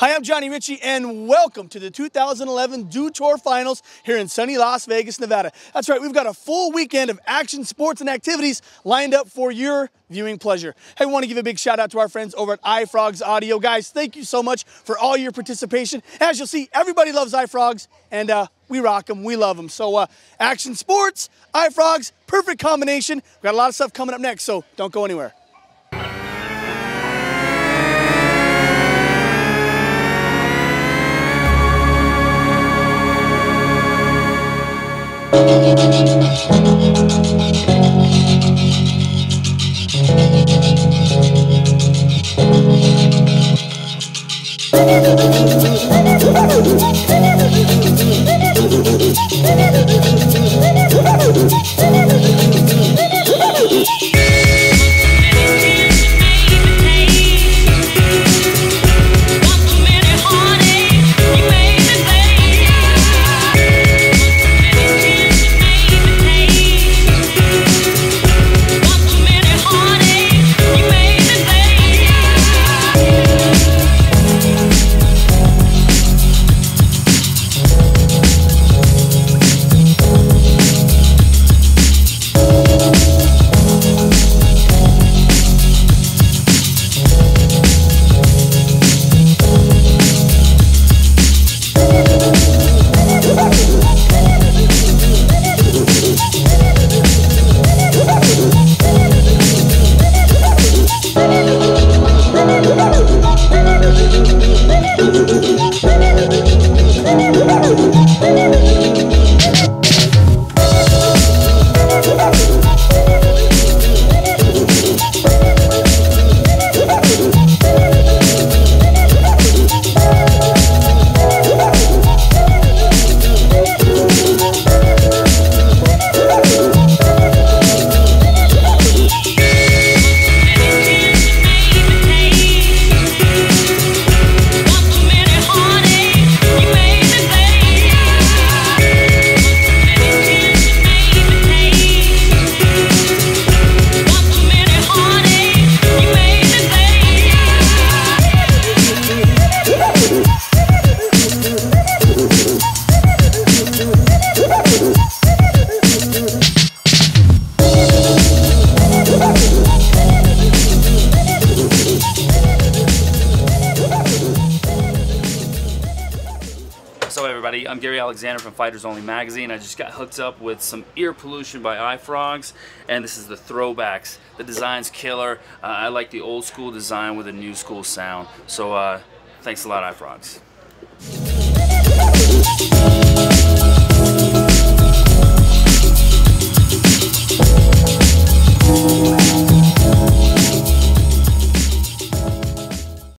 Hi, I'm Johnny Ritchie, and welcome to the 2011 Dew Tour Finals here in sunny Las Vegas, Nevada. That's right, we've got a full weekend of action, sports, and activities lined up for your viewing pleasure. Hey, we want to give a big shout out to our friends over at iFrogz Audio. Guys, thank you so much for all your participation. As you'll see, everybody loves iFrogz, and uh, we rock them, we love them. So, uh, action, sports, iFrogz, perfect combination. We've got a lot of stuff coming up next, so don't go anywhere. So everybody, I'm Gary Alexander from Fighters Only Magazine. I just got hooked up with some ear pollution by iFrogz, and this is the ThrowBax. The design's killer. Uh, I like the old school design with a new school sound. So uh, thanks a lot, iFrogz.